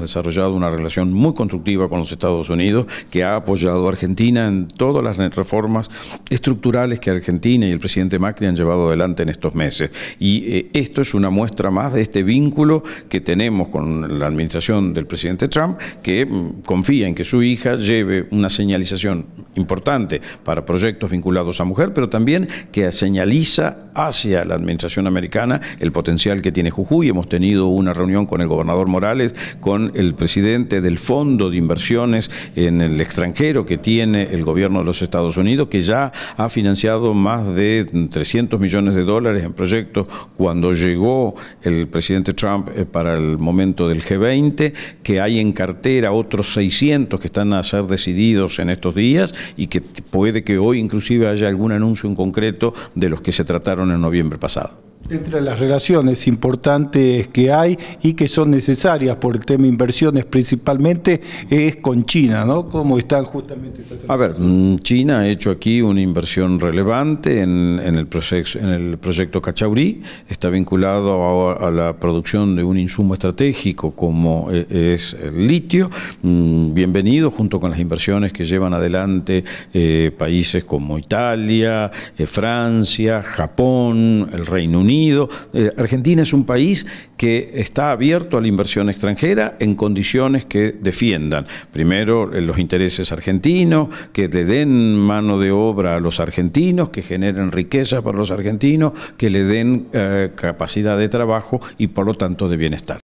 desarrollado una relación muy constructiva con los Estados Unidos, que ha apoyado a Argentina en todas las reformas estructurales que Argentina y el presidente Macri han llevado adelante en estos meses. Y eh, esto es una muestra más de este vínculo que tenemos con la administración del presidente Trump, que mm, confía en que su hija lleve una señalización importante para proyectos vinculados a mujer, pero también que señaliza hacia la administración americana el potencial que tiene Jujuy. Hemos tenido una reunión con el gobernador Morales, con el presidente del Fondo de Inversiones en el extranjero que tiene el gobierno de los Estados Unidos, que ya ha financiado más de 300 millones de dólares en proyectos cuando llegó el presidente Trump eh, para el momento del G20, que hay en cartera otros 600 que están a ser decididos en estos días y que puede que hoy inclusive haya algún anuncio en concreto de los que se trataron en noviembre pasado. Entre las relaciones importantes que hay y que son necesarias por el tema inversiones principalmente es con China, ¿no? ¿Cómo están justamente A ver, mm, China ha hecho aquí una inversión relevante en, el, proceso, en el proyecto Cachaurí, está vinculado a, la producción de un insumo estratégico como e, es el litio. Mm, bienvenido junto con las inversiones que llevan adelante eh, países como Italia, eh, Francia, Japón, el Reino Unido eh, Argentina es un país que está abierto a la inversión extranjera en condiciones que defiendan, primero, eh, los intereses argentinos, que le den mano de obra a los argentinos, que generen riqueza para los argentinos, que le den eh, capacidad de trabajo y por lo tanto de bienestar.